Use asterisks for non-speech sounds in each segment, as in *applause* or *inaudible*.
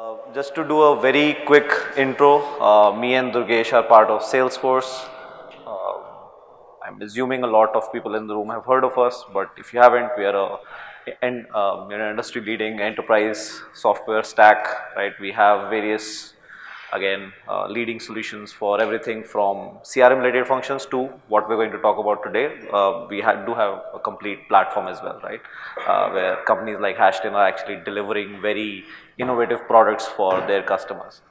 Uh, just to do a very quick intro, uh, me and Durgesh are part of Salesforce. Uh, I'm assuming a lot of people in the room have heard of us, but if you haven't, we are um, an industry leading enterprise software stack, right? We have various again uh, leading solutions for everything from CRM related functions to what we're going to talk about today. Uh, we do have a complete platform as well, right? Where companies like HashedIn are actually delivering very innovative products for their customers.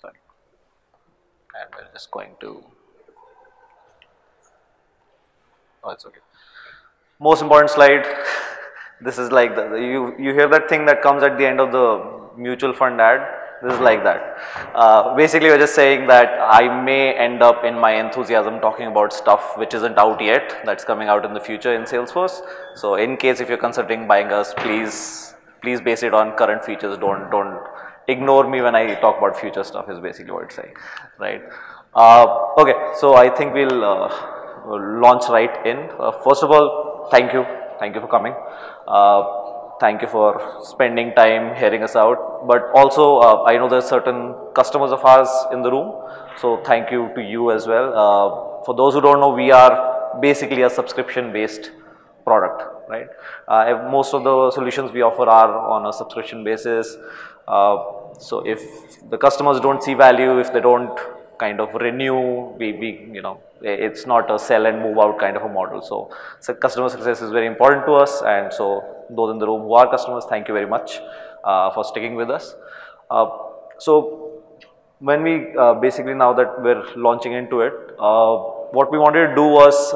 Sorry. And we're just going to, oh it's okay. Most important slide, *laughs* this is like, the, you, you hear that thing that comes at the end of the mutual fund ad this is like that. Uh, basically, we're just saying that I may end up in my enthusiasm talking about stuff which isn't out yet, that's coming out in the future in Salesforce. So, in case if you're considering buying us, please, please base it on current features. Don't, don't ignore me when I talk about future stuff. Is basically what it's saying, right? Uh, okay, so I think we'll, uh, launch right in. Uh, first of all, thank you, thank you for coming. Uh, thank you for spending time hearing us out. But also, uh, I know there are certain customers of ours in the room, so thank you to you as well. Uh, for those who don't know, we are basically a subscription based product, right? Uh, most of the solutions we offer are on a subscription basis. Uh, so if the customers don't see value, if they don't kind of renew, we, we you know, it's not a sell and move out kind of a model. So, so customer success is very important to us and so those in the room who are customers, thank you very much uh, for sticking with us. Uh, so, when we uh, basically now that we're launching into it, uh, what we wanted to do was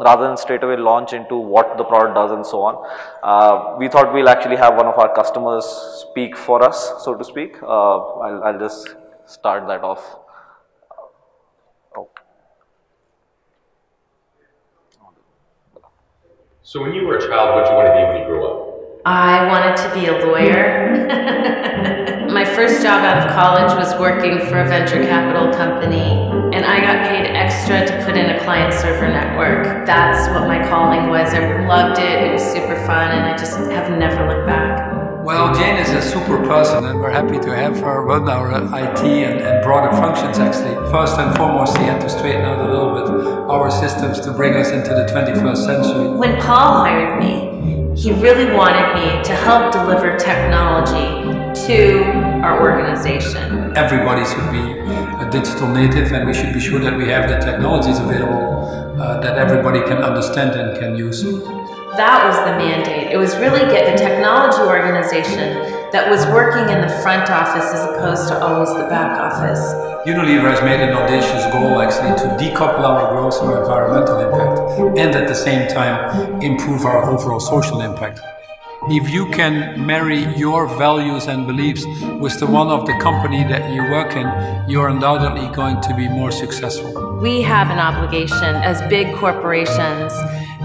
rather than straight away launch into what the product does and so on, uh, we thought we'll actually have one of our customers speak for us, so to speak. Uh, I'll, I'll just start that off. So when you were a child, what did you want to be when you grew up? I wanted to be a lawyer. *laughs* My first job out of college was working for a venture capital company, and I got paid extra to put in a client server network. That's what my calling was. I loved it, it was super fun, and I just have never looked back. Well, Jane is a super person, and we're happy to have her run our IT and, and, broader functions actually. First and foremost, she had to straighten out a little bit our systems to bring us into the 21st century. When Paul hired me, he really wanted me to help deliver technology to our organization. Everybody should be a digital native, and we should be sure that we have the technologies available uh, that everybody can understand and can use. That was the mandate. It was really get the technology organization that was working in the front office as opposed to always the back office. Unilever has made an audacious goal actually to decouple our growth from environmental impact and at the same time improve our overall social impact. If you can marry your values and beliefs with the one of the company that you work in, you're undoubtedly going to be more successful. We have an obligation as big corporations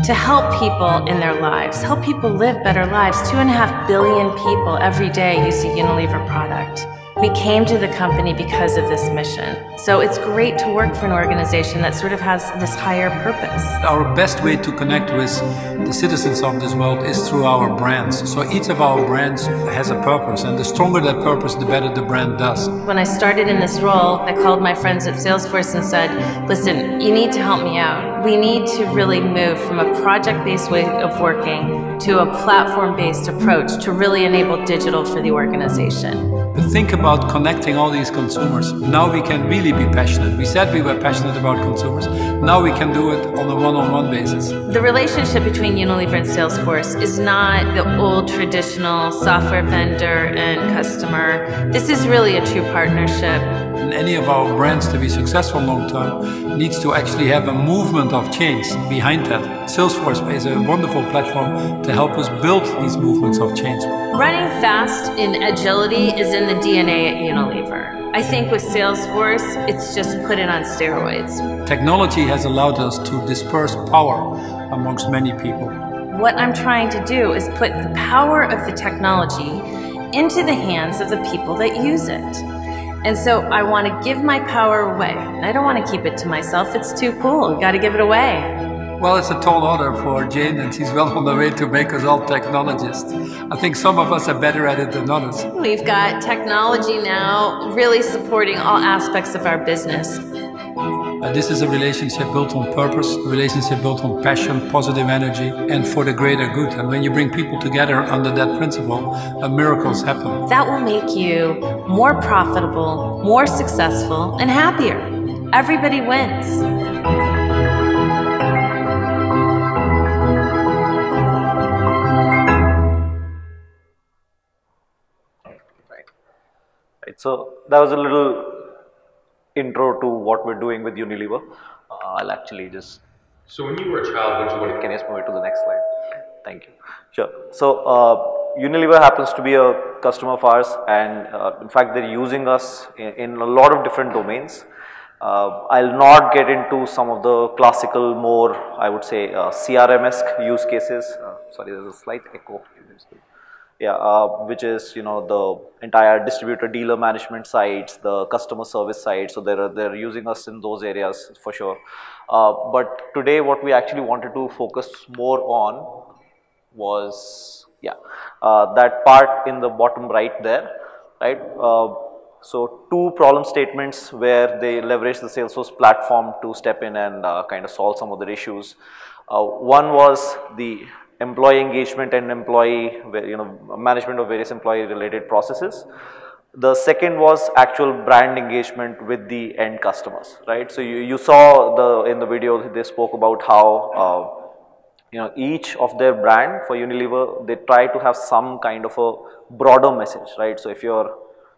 to help people in their lives, help people live better lives. Two and a half billion people every day use a Unilever product. We came to the company because of this mission. So it's great to work for an organization that sort of has this higher purpose. Our best way to connect with the citizens of this world is through our brands. So each of our brands has a purpose, and the stronger that purpose, the better the brand does. When I started in this role, I called my friends at Salesforce and said, listen, you need to help me out. We need to really move from a project based way of working to a platform based approach to really enable digital for the organization. Think about connecting all these consumers. Now we can really be passionate. We said we were passionate about consumers. Now we can do it on a one-on-one -on -one basis. The relationship between Unilever and Salesforce is not the old traditional software vendor and customer. This is really a true partnership. And any of our brands to be successful long term needs to actually have a movement of change behind that. Salesforce is a wonderful platform to help us build these movements of change. Running fast in agility is in the DNA at Unilever. I think with Salesforce, it's just put it on steroids. Technology has allowed us to disperse power amongst many people. What I'm trying to do is put the power of the technology into the hands of the people that use it. And so I want to give my power away. I don't want to keep it to myself. It's too cool. You got to give it away. Well, it's a tall order for Jane, and she's well on the way to make us all technologists. I think some of us are better at it than others. We've got technology now really supporting all aspects of our business. Uh, this is a relationship built on purpose, a relationship built on passion, positive energy, and for the greater good. And when you bring people together under that principle, uh, miracles happen. That will make you more profitable, more successful, and happier. Everybody wins. Right. So that was a little intro to what we're doing with Unilever. Uh, I'll actually just So when you were a child, what you want to can you just move it to the next slide? Thank you. Sure. So uh, Unilever happens to be a customer of ours, and uh, in fact, they're using us in, in a lot of different domains. Uh, I'll not get into some of the classical, more I would say uh, CRM-esque use cases. Uh, sorry, there's a slight echo. Yeah, uh, which is you know the entire distributor dealer management sites, the customer service sites. So they're they're using us in those areas for sure. Uh, but today, what we actually wanted to focus more on was yeah uh, that part in the bottom right there, right. Uh, so two problem statements where they leverage the Salesforce platform to step in and uh, kind of solve some of their issues. Uh, one was the employee engagement and employee, you know, management of various employee related processes. The second was actual brand engagement with the end customers, right. So, you, you saw the in the video they spoke about how uh, you know each of their brand for Unilever they try to have some kind of a broader message, right. So, if you're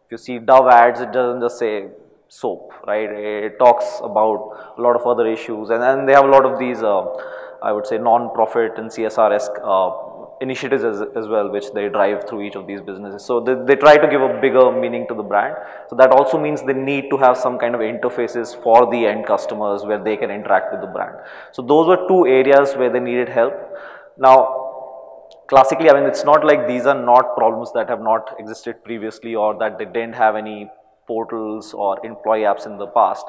if you see Dove ads it does not just say soap, right. It talks about a lot of other issues and then they have a lot of these uh, I would say non-profit and CSR-esque uh, initiatives as, as, well which they drive through each of these businesses. So, they, they try to give a bigger meaning to the brand. So, that also means they need to have some kind of interfaces for the end customers where they can interact with the brand. So, those were two areas where they needed help. Now, classically I mean it is not like these are not problems that have not existed previously or that they did not have any portals or employee apps in the past.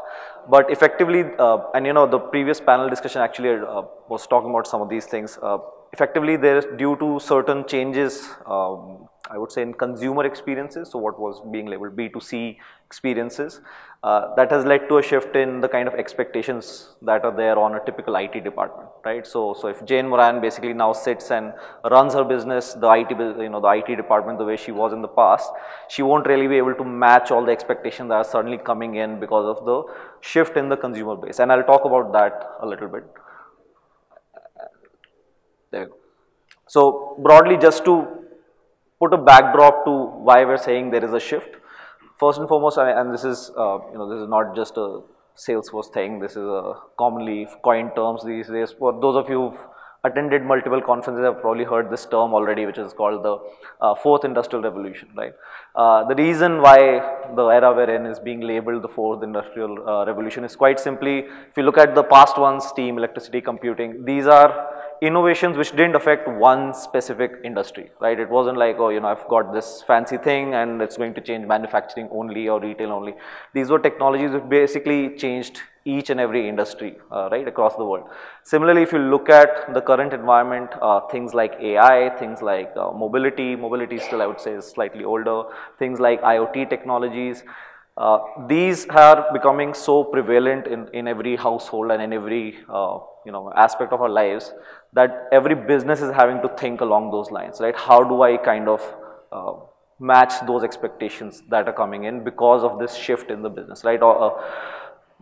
But effectively, uh, and you know the previous panel discussion actually uh, was talking about some of these things. Uh, effectively, there is due to certain changes, um, I would say in consumer experiences, so what was being labeled B2C experiences, uh, that has led to a shift in the kind of expectations that are there on a typical IT department, right. So, so if Jane Moran basically now sits and runs her business, the IT, you know, the IT department the way she was in the past, she won't really be able to match all the expectations that are suddenly coming in because of the shift in the consumer base and I'll talk about that a little bit. There So broadly just to put a backdrop to why we're saying there is a shift, first and foremost, and this is, uh, you know, this is not just a Salesforce thing, this is a commonly coined terms these days. For those of you who've attended multiple conferences have probably heard this term already which is called the uh, fourth industrial revolution, right. Uh, the reason why the era we're in is being labeled the fourth industrial uh, revolution is quite simply, if you look at the past ones, steam, electricity, computing, these are innovations which didn't affect one specific industry, right. It wasn't like, oh, you know, I've got this fancy thing and it's going to change manufacturing only or retail only. These were technologies which basically changed each and every industry, uh, right, across the world. Similarly, if you look at the current environment, uh, things like AI, things like uh, mobility, mobility still I would say is slightly older, things like IoT technologies, uh, these are becoming so prevalent in, in every household and in every uh, you know aspect of our lives that every business is having to think along those lines, right? How do I kind of uh, match those expectations that are coming in because of this shift in the business, right? Or, uh,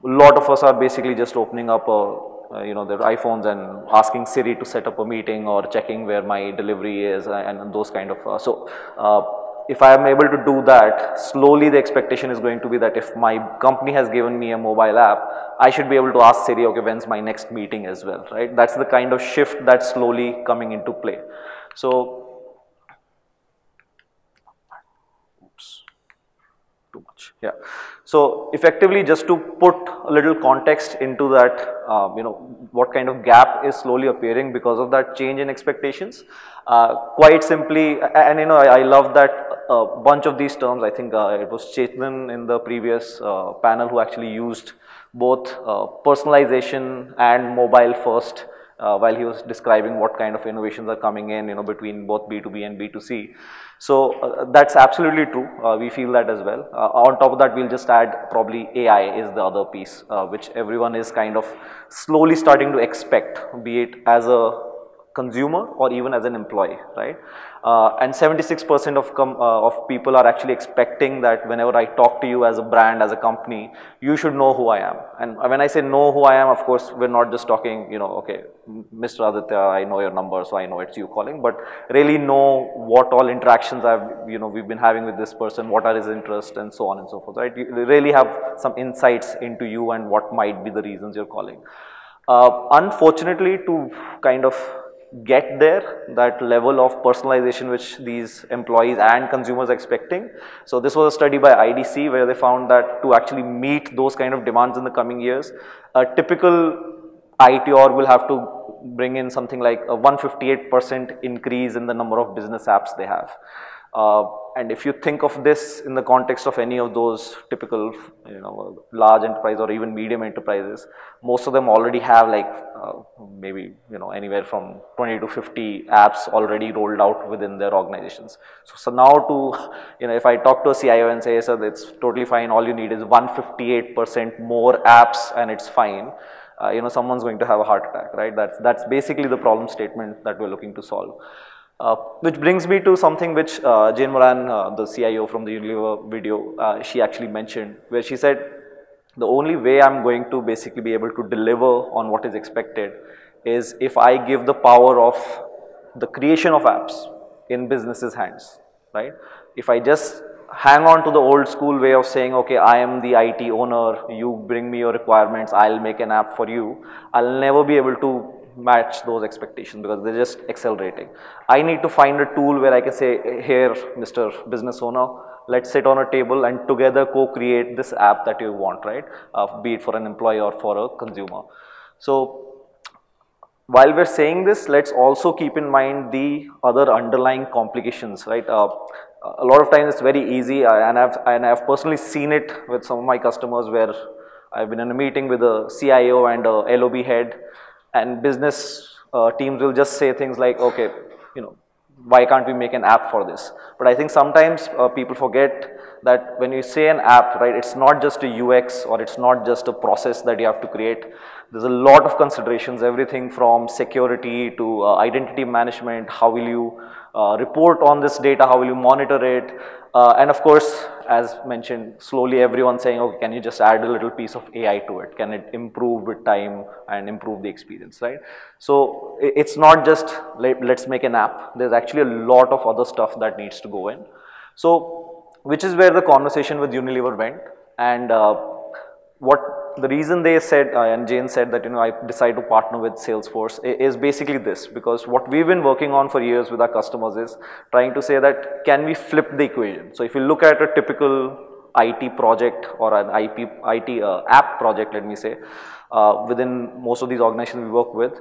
a lot of us are basically just opening up a, uh, you know their iPhones and asking Siri to set up a meeting or checking where my delivery is and, and those kind of uh, so uh, if I am able to do that, slowly the expectation is going to be that if my company has given me a mobile app, I should be able to ask Siri, okay, when's my next meeting as well, right? That's the kind of shift that's slowly coming into play. So, oops, too much, yeah. So, effectively just to put a little context into that, uh, you know, what kind of gap is slowly appearing because of that change in expectations. Uh, quite simply, and you know, I, I love that uh, bunch of these terms, I think uh, it was Chetan in the previous panel who actually used both personalization and mobile first uh, while he was describing what kind of innovations are coming in, you know, between both B2B and B2C. So uh, that's absolutely true. Uh, we feel that as well. On top of that, we'll just add probably AI is the other piece, which everyone is kind of slowly starting to expect, be it as a consumer or even as an employee, right? Uh, and 76% of, uh, of people are actually expecting that whenever I talk to you as a brand, as a company, you should know who I am. And when I say know who I am, of course, we're not just talking, you know, okay, Mr. Aditya, I know your number, so I know it's you calling, but really know what all interactions I've, you know, we've been having with this person, what are his interests and so on and so forth, right? You really have some insights into you and what might be the reasons you're calling. Uh, unfortunately, to kind of get there, that level of personalization which these employees and consumers are expecting. So this was a study by IDC where they found that to actually meet those kind of demands in the coming years, a typical IT org will have to bring in something like a 158% increase in the number of business apps they have. Uh, and if you think of this in the context of any of those typical, you know, large enterprise or even medium enterprises, most of them already have like uh, maybe, you know, anywhere from 20 to 50 apps already rolled out within their organizations. So, so now to, you know, if I talk to a CIO and say, sir, it's totally fine, all you need is 158% more apps and it's fine. Uh, you know, someone's going to have a heart attack, right? That's, that's basically the problem statement that we're looking to solve. Uh, which brings me to something which uh, Jane Moran, uh, the CIO from the Unilever video, uh, she actually mentioned, where she said, the only way I'm going to basically be able to deliver on what is expected is if I give the power of the creation of apps in businesses' hands, right? If I just hang on to the old school way of saying, okay, I am the IT owner, you bring me your requirements, I'll make an app for you, I'll never be able to match those expectations because they're just accelerating. I need to find a tool where I can say, here, Mr. Business Owner, let's sit on a table and together co-create this app that you want, right? Uh, be it for an employee or for a consumer. So while we're saying this, let's also keep in mind the other underlying complications, right? Uh, a lot of times it's very easy uh, and I've, and I've personally seen it with some of my customers where I've been in a meeting with a CIO and a LOB head and business uh, teams will just say things like, okay, you know, why can't we make an app for this? But I think sometimes uh, people forget that when you say an app, right, it's not just a UX or it's not just a process that you have to create. There's a lot of considerations, everything from security to uh, identity management, how will you uh, report on this data, how will you monitor it, uh, and of course, as mentioned, slowly everyone saying, okay, can you just add a little piece of AI to it? Can it improve with time and improve the experience, right? So it's not just let, us make an app. There's actually a lot of other stuff that needs to go in. So which is where the conversation with Unilever went and uh, what the reason they said uh, and Jane said that you know I decided to partner with Salesforce is basically this because what we've been working on for years with our customers is trying to say that can we flip the equation. So if you look at a typical IT project or an IP, IT uh, app project let me say uh, within most of these organizations we work with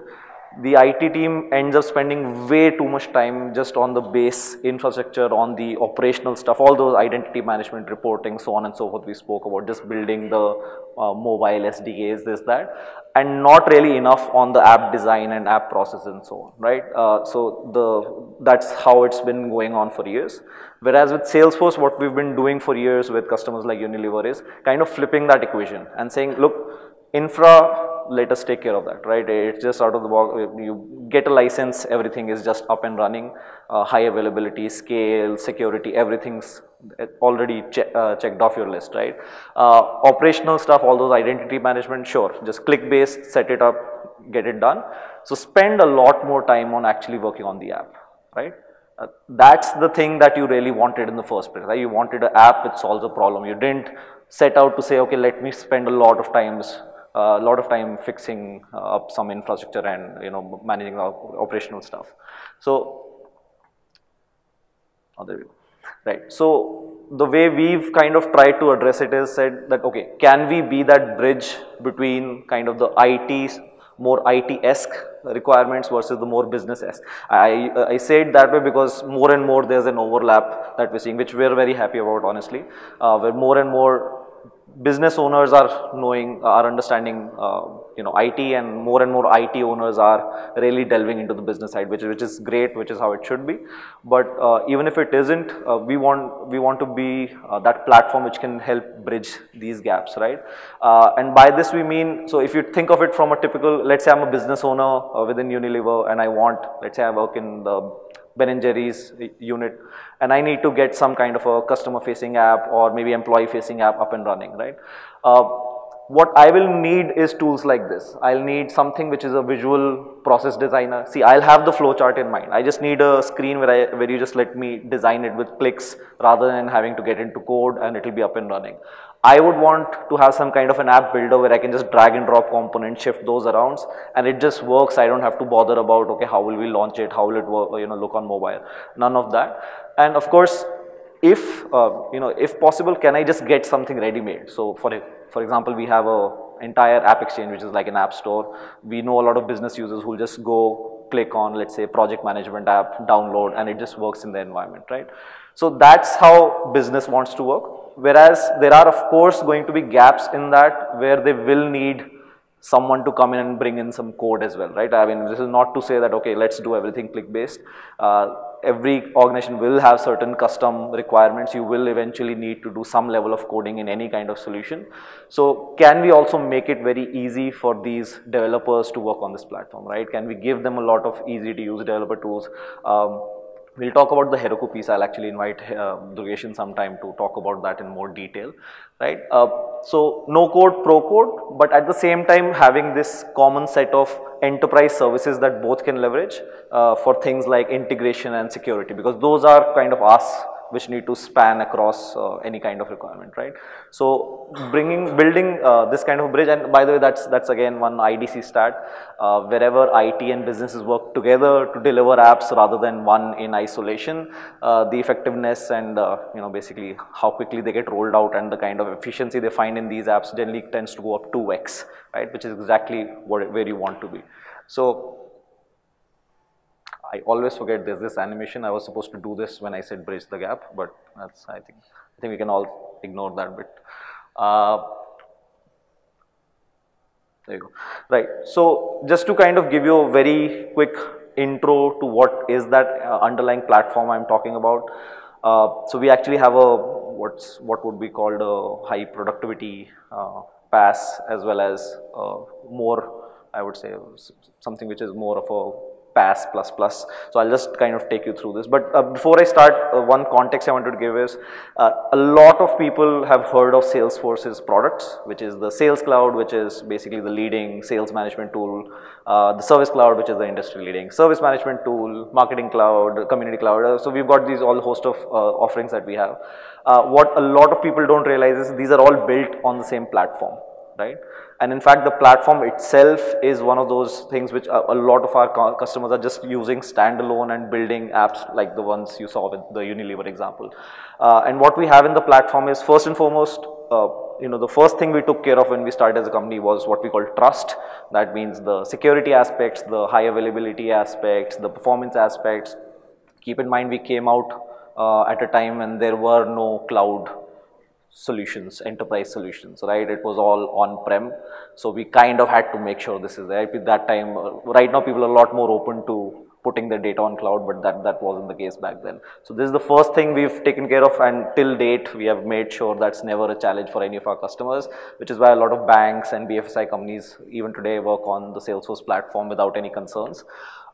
the IT team ends up spending way too much time just on the base infrastructure, on the operational stuff, all those identity management reporting, so on and so forth we spoke about, just building the uh, mobile SDKs, this, that, and not really enough on the app design and app process and so on, right? Uh, so the that's how it's been going on for years. Whereas with Salesforce, what we've been doing for years with customers like Unilever is kind of flipping that equation and saying, look, infra let us take care of that, right? It's just out of the box, you get a license, everything is just up and running, uh, high availability, scale, security, everything's already che uh, checked off your list, right? Uh, operational stuff, all those identity management, sure, just click based, set it up, get it done. So spend a lot more time on actually working on the app, right? Uh, that's the thing that you really wanted in the first place, right? You wanted an app which solves a problem. You didn't set out to say, okay, let me spend a lot of times a lot of time fixing uh, up some infrastructure and you know managing the operational stuff. So, oh. Right. So the way we've kind of tried to address it is said that okay, can we be that bridge between kind of the IT more IT-esque requirements versus the more business-esque. I, I say it that way because more and more there's an overlap that we're seeing, which we're very happy about honestly, uh, where more and more business owners are knowing, are understanding, uh, you know, IT and more and more IT owners are really delving into the business side, which, which is great, which is how it should be. But uh, even if it isn't, uh, we want, we want to be uh, that platform which can help bridge these gaps, right? Uh, and by this we mean, so if you think of it from a typical, let's say I'm a business owner uh, within Unilever and I want, let's say I work in the Ben and Jerry's unit and I need to get some kind of a customer facing app or maybe employee facing app up and running, right? Uh, what I will need is tools like this. I'll need something which is a visual process designer. See, I'll have the flowchart in mind. I just need a screen where, I, where you just let me design it with clicks rather than having to get into code and it will be up and running. I would want to have some kind of an app builder where I can just drag and drop components, shift those around and it just works. I don't have to bother about, okay, how will we launch it? How will it work, you know, look on mobile? None of that. And of course, if, uh, you know, if possible, can I just get something ready-made? So for, for example, we have a entire app exchange, which is like an app store. We know a lot of business users who just go click on, let's say, project management app, download, and it just works in the environment, right? So that's how business wants to work. Whereas there are of course going to be gaps in that where they will need someone to come in and bring in some code as well, right? I mean, this is not to say that, okay, let's do everything click based. Uh, every organization will have certain custom requirements. You will eventually need to do some level of coding in any kind of solution. So can we also make it very easy for these developers to work on this platform, right? Can we give them a lot of easy to use developer tools? Um, We'll talk about the Heroku piece. I'll actually invite uh, Durgeshan sometime to talk about that in more detail, right? Uh, so no code, pro code, but at the same time having this common set of enterprise services that both can leverage uh, for things like integration and security because those are kind of us which need to span across uh, any kind of requirement, right? So bringing, building uh, this kind of bridge and by the way that's, that's again one IDC stat, uh, wherever IT and businesses work together to deliver apps rather than one in isolation, the effectiveness and you know basically how quickly they get rolled out and the kind of efficiency they find in these apps generally tends to go up 2x, right, which is exactly what, where you want to be. So I always forget there's this animation. I was supposed to do this when I said bridge the gap, but that's I think I think we can all ignore that bit. Uh, there you go. Right. So just to kind of give you a very quick intro to what is that uh, underlying platform I'm talking about. Uh, so we actually have a what's what would be called a high productivity uh, PaaS as well as uh, more I would say something which is more of a PaaS++. So I'll just kind of take you through this. But uh, before I start, uh, one context I wanted to give is uh, a lot of people have heard of Salesforce's products, which is the Sales Cloud, which is basically the leading sales management tool, uh, the Service Cloud, which is the industry leading service management tool, Marketing Cloud, Community Cloud. Uh, so we've got these all host of uh, offerings that we have. what a lot of people don't realize is these are all built on the same platform, right? And in fact, the platform itself is one of those things which a, lot of our customers are just using standalone and building apps like the ones you saw with the Unilever example. Uh, and what we have in the platform is first and foremost, uh, you know, the first thing we took care of when we started as a company was what we call trust. That means the security aspects, the high availability aspects, the performance aspects. Keep in mind we came out uh, at a time when there were no cloud solutions, enterprise solutions, right? It was all on-prem. So we kind of had to make sure this is there. At that time, uh, right now people are a lot more open to putting their data on cloud, but that, that wasn't the case back then. So this is the first thing we've taken care of and till date, we have made sure that's never a challenge for any of our customers, which is why a lot of banks and BFSI companies even today work on the Salesforce platform without any concerns.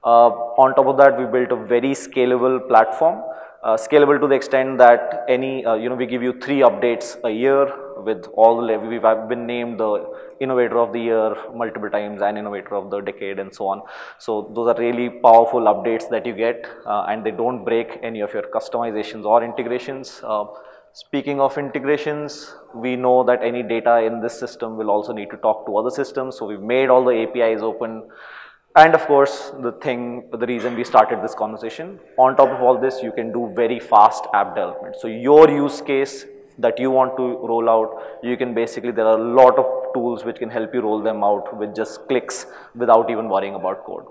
Uh, on top of that, we built a very scalable platform uh, scalable to the extent that any, uh, you know, we give you three updates a year with all the, we've been named the innovator of the year multiple times and innovator of the decade and so on. So those are really powerful updates that you get uh, and they don't break any of your customizations or integrations. Uh, speaking of integrations, we know that any data in this system will also need to talk to other systems. So we've made all the APIs open. And of course, the thing, the reason we started this conversation, on top of all this, you can do very fast app development. So your use case that you want to roll out, you can basically, there are a lot of tools which can help you roll them out with just clicks without even worrying about code.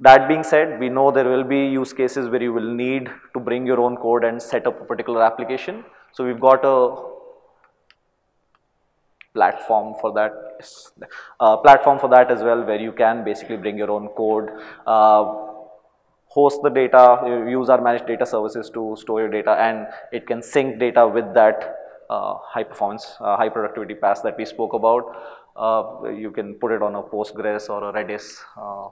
That being said, we know there will be use cases where you will need to bring your own code and set up a particular application. So we've got a platform for that uh, platform for that as well where you can basically bring your own code uh, host the data use our managed data services to store your data and it can sync data with that uh, high performance uh, high productivity PaaS that we spoke about. Uh, you can put it on a postgres or a redis uh,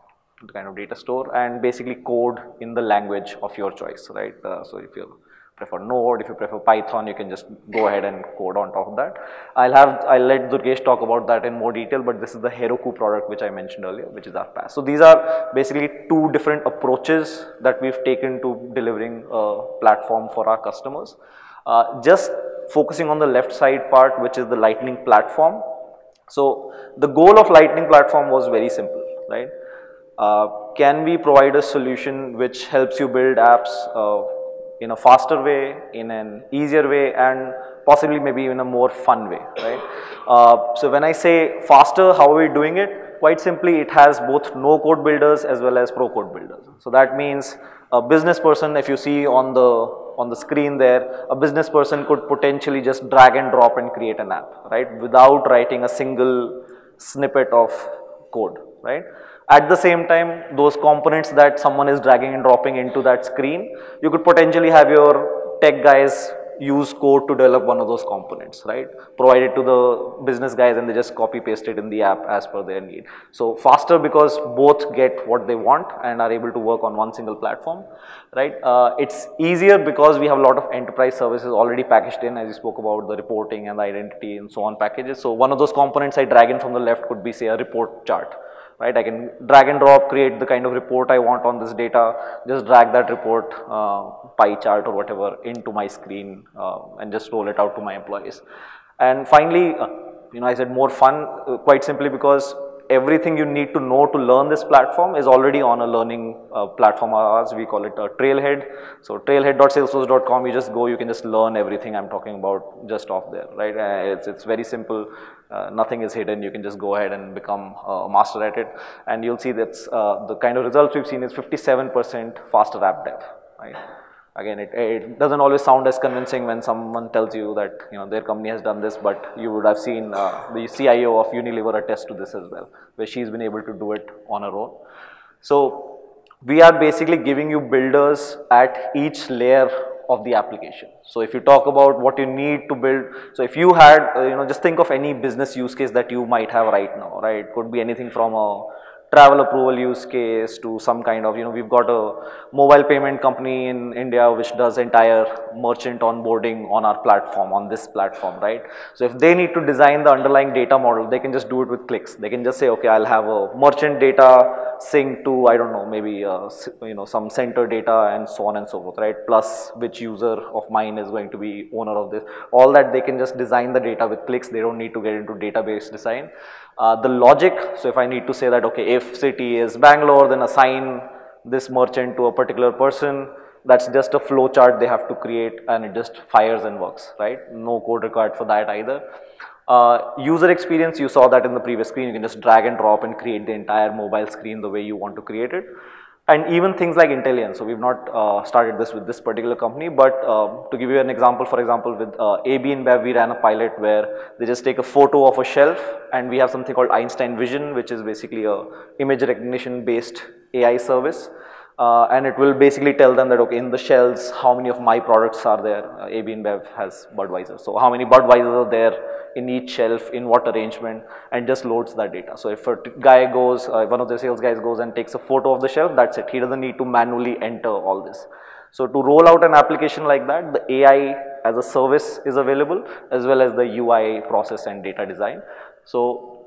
kind of data store and basically code in the language of your choice right? So if you prefer Node, if you prefer Python, you can just go ahead and code on top of that. I'll have, I'll let Durgesh talk about that in more detail, but this is the Heroku product which I mentioned earlier, which is our PaaS. So these are basically two different approaches that we've taken to delivering a platform for our customers. Uh, just focusing on the left side part, which is the Lightning platform. So the goal of Lightning platform was very simple, right? Uh, can we provide a solution which helps you build apps uh, in a faster way, in an easier way and possibly maybe in a more fun way, right. Uh, so when I say faster, how are we doing it? Quite simply, it has both no code builders as well as pro code builders. So that means a business person, if you see on the on the screen there, a business person could potentially just drag and drop and create an app, right, without writing a single snippet of code, right. At the same time, those components that someone is dragging and dropping into that screen, you could potentially have your tech guys use code to develop one of those components, right? Provide it to the business guys and they just copy paste it in the app as per their need. So faster because both get what they want and are able to work on one single platform, right? Uh, it's easier because we have a lot of enterprise services already packaged in as you spoke about the reporting and the identity and so on packages. So one of those components I drag in from the left could be say a report chart right. I can drag and drop, create the kind of report I want on this data, just drag that report uh, pie chart or whatever into my screen uh, and just roll it out to my employees. And finally, uh, you know, I said more fun uh, quite simply because everything you need to know to learn this platform is already on a learning uh, platform ours. We call it a Trailhead. So trailhead.salesforce.com, you just go, you can just learn everything I'm talking about just off there, right? Uh, it's, it's very simple. Uh, nothing is hidden. You can just go ahead and become a master at it. And you'll see that uh, the kind of results we've seen is 57% faster app dev, right? Again it, it doesn't always sound as convincing when someone tells you that you know their company has done this but you would have seen uh, the CIO of Unilever attest to this as well where she's been able to do it on her own. So we are basically giving you builders at each layer of the application. So if you talk about what you need to build, so if you had, uh, you know, just think of any business use case that you might have right now, right? It Could be anything from a travel approval use case to some kind of, you know, we've got a mobile payment company in India which does entire merchant onboarding on our platform, on this platform, right. So if they need to design the underlying data model, they can just do it with clicks. They can just say, okay, I'll have a merchant data sync to, I don't know, maybe, uh, you know, some center data and so on and so forth, right. Plus which user of mine is going to be owner of this. All that they can just design the data with clicks. They don't need to get into database design. Uh, the logic, so if I need to say that, okay, if city is Bangalore, then assign this merchant to a particular person, that's just a flow chart they have to create and it just fires and works, right? No code required for that either. Uh, user experience, you saw that in the previous screen, you can just drag and drop and create the entire mobile screen the way you want to create it and even things like intelligence. So we've not uh, started this with this particular company, but uh, to give you an example, for example, with uh, AB InBev, we ran a pilot where they just take a photo of a shelf and we have something called Einstein Vision, which is basically a image recognition based AI service. Uh, and it will basically tell them that okay in the shelves how many of my products are there uh, AB InBev has Budweiser so how many Budweiser are there in each shelf in what arrangement and just loads that data. So if a guy goes, uh, one of the sales guys goes and takes a photo of the shelf, that's it. He doesn't need to manually enter all this. So to roll out an application like that, the AI as a service is available as well as the UI process and data design. So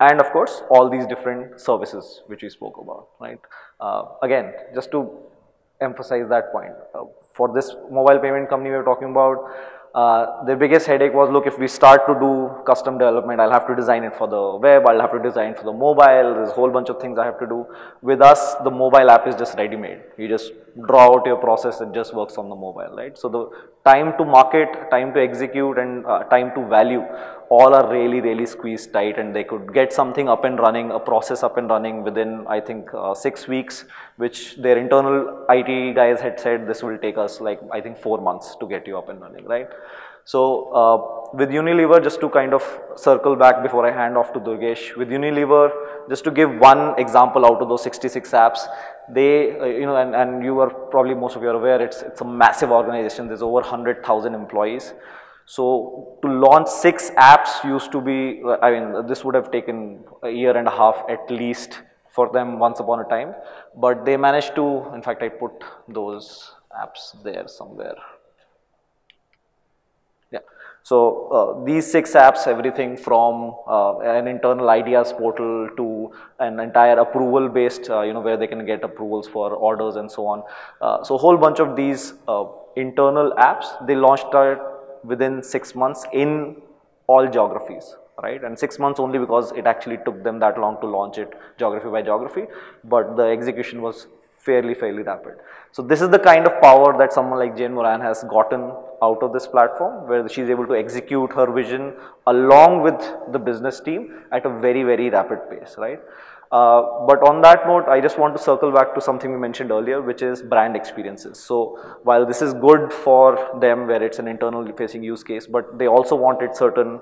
and of course all these different services which we spoke about, right. Uh, again, just to emphasize that point, uh, for this mobile payment company we are talking about, uh, the biggest headache was look if we start to do custom development I'll have to design it for the web, I'll have to design for the mobile, there's a whole bunch of things I have to do. With us the mobile app is just ready made, you just draw out your process it just works on the mobile right. So the time to market, time to execute and uh, time to value all are really really squeezed tight and they could get something up and running, a process up and running within I think uh, 6 weeks which their internal IT guys had said this will take us like I think 4 months to get you up and running right. So uh, with Unilever, just to kind of circle back before I hand off to Durgesh, with Unilever, just to give one example out of those 66 apps, they, uh, you know, and, and you are probably most of you are aware, it's, it's a massive organization. There's over 100,000 employees. So to launch six apps used to be, I mean, this would have taken a year and a half at least for them once upon a time, but they managed to, in fact, I put those apps there somewhere. So uh, these six apps, everything from uh, an internal ideas portal to an entire approval based, uh, you know, where they can get approvals for orders and so on. Uh, so a whole bunch of these uh, internal apps, they launched it within six months in all geographies right and 6 months only because it actually took them that long to launch it geography by geography but the execution was fairly fairly rapid. So this is the kind of power that someone like Jane Moran has gotten out of this platform where she is able to execute her vision along with the business team at a very very rapid pace right. Uh, but on that note, I just want to circle back to something we mentioned earlier, which is brand experiences. So while this is good for them where it's an internal facing use case, but they also wanted certain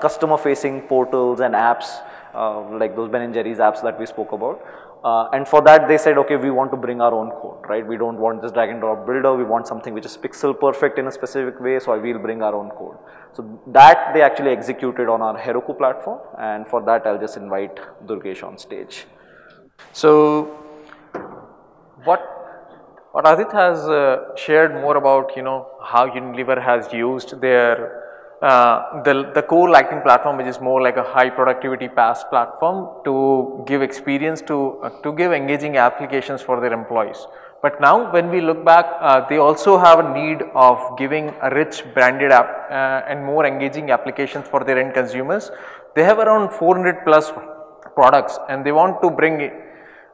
customer facing portals and apps uh, like those Ben and Jerry's apps that we spoke about. Uh, and for that they said, okay, we want to bring our own code, right? We don't want this drag and drop builder. We want something which is pixel perfect in a specific way. So we'll bring our own code. So that they actually executed on our Heroku platform. And for that, I'll just invite Durgesh on stage. So what what Adit has uh, shared more about, you know, how Unilever has used their uh, the, the core Lightning platform which is more like a high productivity PaaS platform to give experience to, uh, to give engaging applications for their employees. But now when we look back, uh, they also have a need of giving a rich branded app uh, and more engaging applications for their end consumers. They have around 400 plus products and they want to bring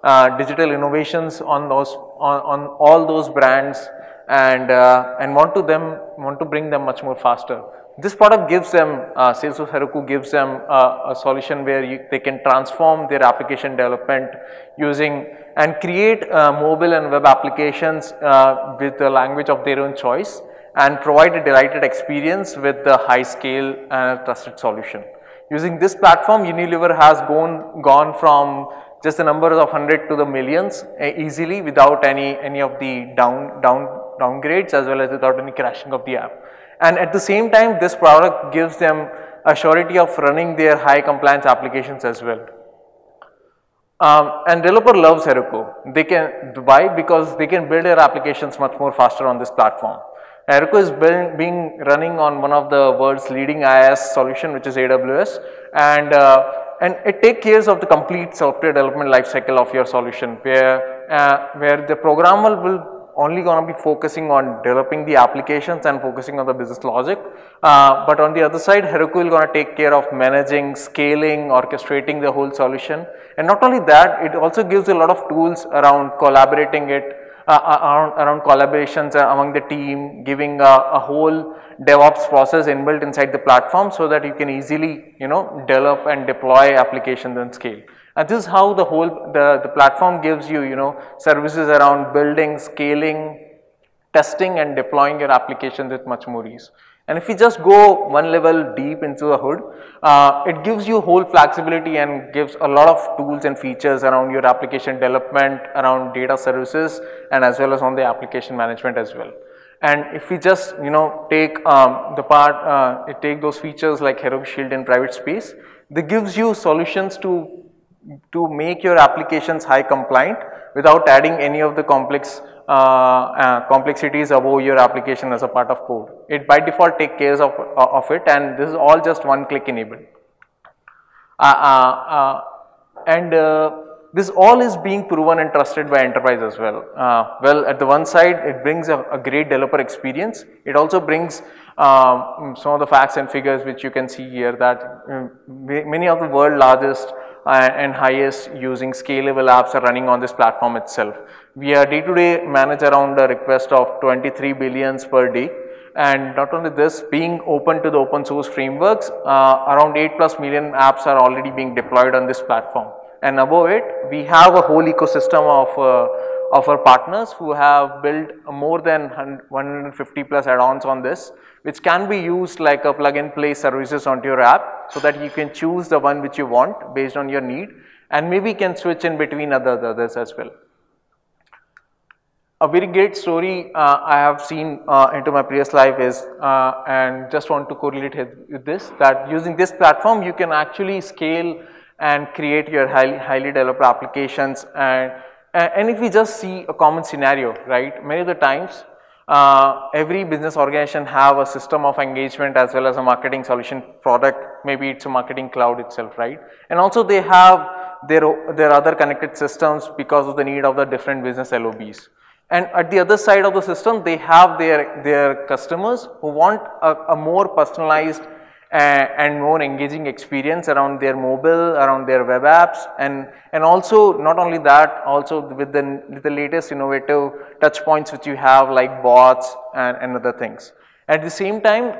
uh, digital innovations on those on, on all those brands and and want to them want to bring them much more faster. This product gives them, uh, Salesforce Heroku gives them uh, a solution where you, they can transform their application development using and create uh, mobile and web applications uh, with the language of their own choice and provide a delighted experience with the high scale and trusted solution. Using this platform, Unilever has gone, gone from just the numbers of 100 to the millions easily without any, any of the down, down, downgrades as well as without any crashing of the app and at the same time this product gives them a surety of running their high compliance applications as well. Um, and developer loves Heroku. They can, why? Because they can build their applications much more faster on this platform. Heroku is build, being running on one of the world's leading IaaS solution which is AWS and uh, and it takes care of the complete software development lifecycle of your solution where uh, where the programmer will only going to be focusing on developing the applications and focusing on the business logic. Uh, but on the other side, Heroku is going to take care of managing, scaling, orchestrating the whole solution. And not only that, it also gives a lot of tools around collaborating it, uh, uh around, around collaborations among the team, giving a, a, whole DevOps process inbuilt inside the platform so that you can easily, you know, develop and deploy applications and scale. And this is how the whole, the, the platform gives you, you know, services around building, scaling, testing and deploying your applications with much more ease. And if you just go one level deep into the hood, uh, it gives you whole flexibility and gives a lot of tools and features around your application development, around data services and as well as on the application management as well. And if we just you know take um, the part, uh, take those features like Heroku Shield in private space, that gives you solutions to to make your applications high compliant without adding any of the complex uh, uh, complexities above your application as a part of code. It by default take care of, uh, of it and this is all just one click enabled. Uh, uh, uh, and this all is being proven and trusted by enterprise as well. well at the one side it brings a, a great developer experience. It also brings um, some of the facts and figures which you can see here that um, many of the world largest and highest using scalable apps are running on this platform itself. We are day to day manage around a request of 23 billions per day and not only this being open to the open source frameworks uh, around 8 plus million apps are already being deployed on this platform and above it we have a whole ecosystem of uh, of our partners who have built more than 150 plus add-ons on this which can be used like a plug and play services onto your app so that you can choose the one which you want based on your need and maybe can switch in between other others as well. A very great story uh, I have seen uh, into my previous life is uh, and just want to correlate with this that using this platform you can actually scale and create your highly, highly developed applications and, and if we just see a common scenario right many of the times uh, every business organization have a system of engagement as well as a marketing solution product. Maybe it's a marketing cloud itself right? And also they have their their other connected systems because of the need of the different business LOBs and at the other side of the system they have their their customers who want a, a more personalized and more engaging experience around their mobile, around their web apps and, and also not only that also with the, with the latest innovative touch points which you have like bots and, and other things. At the same time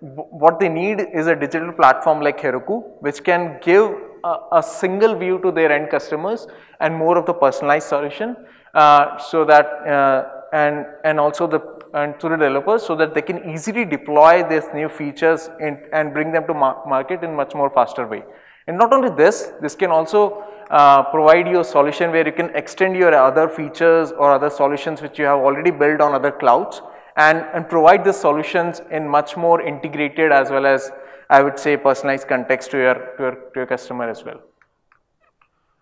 what they need is a digital platform like Heroku which can give a, a single view to their end customers and more of the personalized solution uh, so that uh, and, and also the and to the developers so that they can easily deploy these new features in, and bring them to mar market in much more faster way. And not only this, this can also uh, provide you a solution where you can extend your other features or other solutions which you have already built on other clouds and, and provide the solutions in much more integrated as well as I would say personalized context to your, to your, to your customer as well.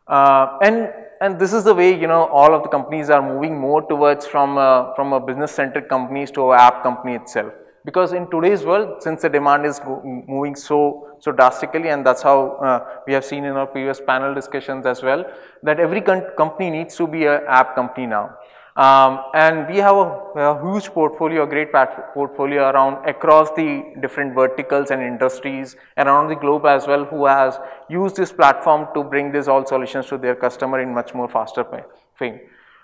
Uh, and and this is the way you know all of the companies are moving more towards from a, from a business centric companies to a app company itself. Because in today's world since the demand is moving so so drastically and that's how uh, we have seen in our previous panel discussions as well that every company needs to be a app company now um, and we have a, a, huge portfolio, a great portfolio around across the different verticals and industries around the globe as well who has used this platform to bring these all solutions to their customer in much more faster way.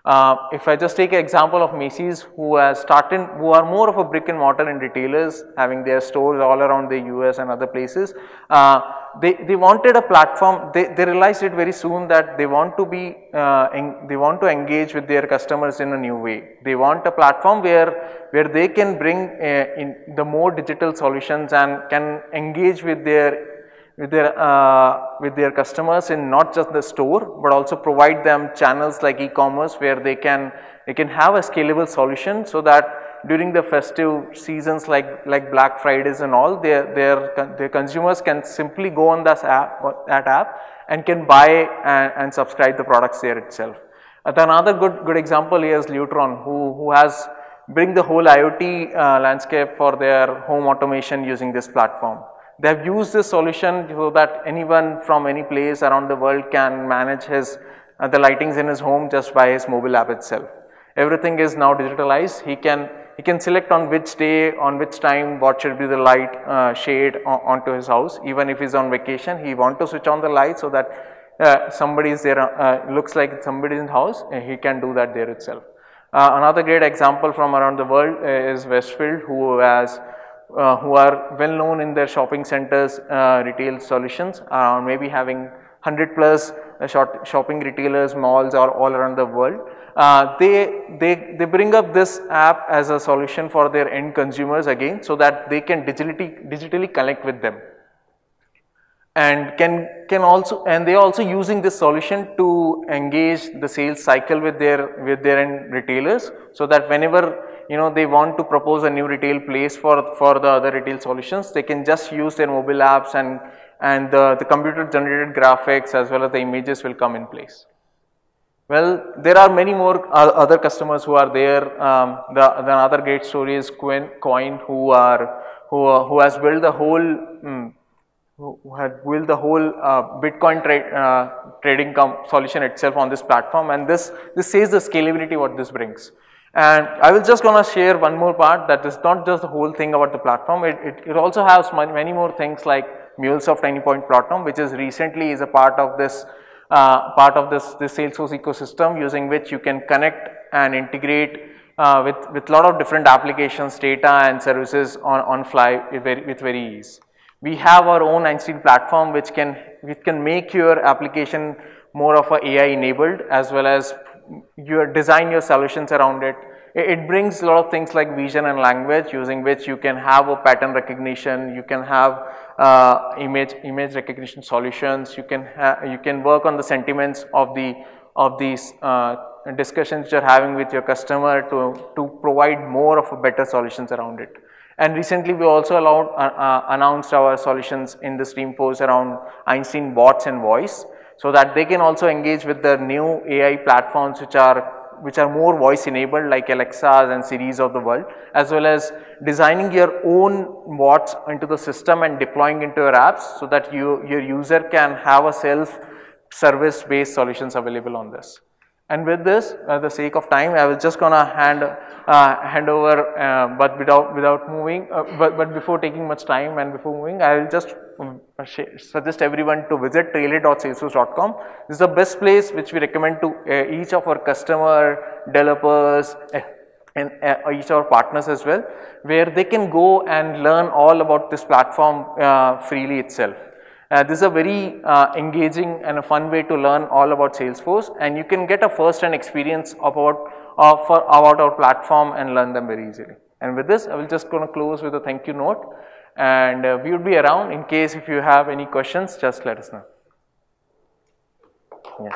Uh, if I just take an example of Macy's who has started, who are more of a brick and mortar and retailers having their stores all around the US and other places, uh, they, they wanted a platform, they, they realized it very soon that they want to be, uh, en, they want to engage with their customers in a new way. They want a platform where, where they can bring uh, in the more digital solutions and can engage with their with their uh, with their customers in not just the store but also provide them channels like e-commerce where they can they can have a scalable solution so that during the festive seasons like like black fridays and all their their their consumers can simply go on that app that app and can buy and, and subscribe the products there itself. And another good good example here is Lutron who who has bring the whole iot uh, landscape for their home automation using this platform they have used this solution so that anyone from any place around the world can manage his uh, the lightings in his home just by his mobile app itself. Everything is now digitalized. He can he can select on which day, on which time, what should be the light uh, shade on, onto his house. Even if he's on vacation, he want to switch on the light so that uh, somebody is there, uh, looks like somebody in the house, he can do that there itself. Uh, another great example from around the world uh, is Westfield who has uh, who are well known in their shopping centers uh, retail solutions uh, maybe having 100 plus uh, short shopping retailers malls are all around the world. Uh, they they they bring up this app as a solution for their end consumers again so that they can digitally digitally connect with them. And can can also and they are also using this solution to engage the sales cycle with their with their end retailers so that whenever you know they want to propose a new retail place for, for the other retail solutions, they can just use their mobile apps and, and the, the computer generated graphics as well as the images will come in place. Well, there are many more other customers who are there. Um, the, the another great story is Coin, who are who, uh, who has built the whole um, who had built the whole uh, Bitcoin tra uh, trading solution itself on this platform, and this this says the scalability what this brings. And I will just gonna share one more part that is not just the whole thing about the platform, it, it, it also has many more things like MuleSoft AnyPoint platform which is recently is a part of this uh, part of this, this Salesforce ecosystem using which you can connect and integrate uh, with, with lot of different applications, data and services on, on fly with very, with very ease. We have our own Einstein platform which can, which can make your application more of a AI enabled as well as you design your solutions around it. It brings a lot of things like vision and language using which you can have a pattern recognition, you can have uh, image image recognition solutions, you can you can work on the sentiments of the of these uh, discussions you're having with your customer to to provide more of a better solutions around it. And recently we also allowed, uh, uh, announced our solutions in the stream Dreamforce around Einstein bots and voice so that they can also engage with the new AI platforms which are which are more voice enabled like Alexas and Siris of the world as well as designing your own bots into the system and deploying into your apps so that you your user can have a self service based solutions available on this. And with this, uh, the sake of time, I was just gonna hand uh, hand over, uh, but without without moving, uh, but but before taking much time and before moving, I will just um, suggest everyone to visit trailhead.salesforce.com. This is the best place which we recommend to uh, each of our customer developers. uh, and uh, each of our partners as well, where they can go and learn all about this platform freely itself. Uh, this is a very uh, engaging and a fun way to learn all about Salesforce and you can get a first hand experience about, uh, for, about our platform and learn them very easily. And with this, I will just going to close with a thank you note and uh, we would be around in case if you have any questions, just let us know. Yeah.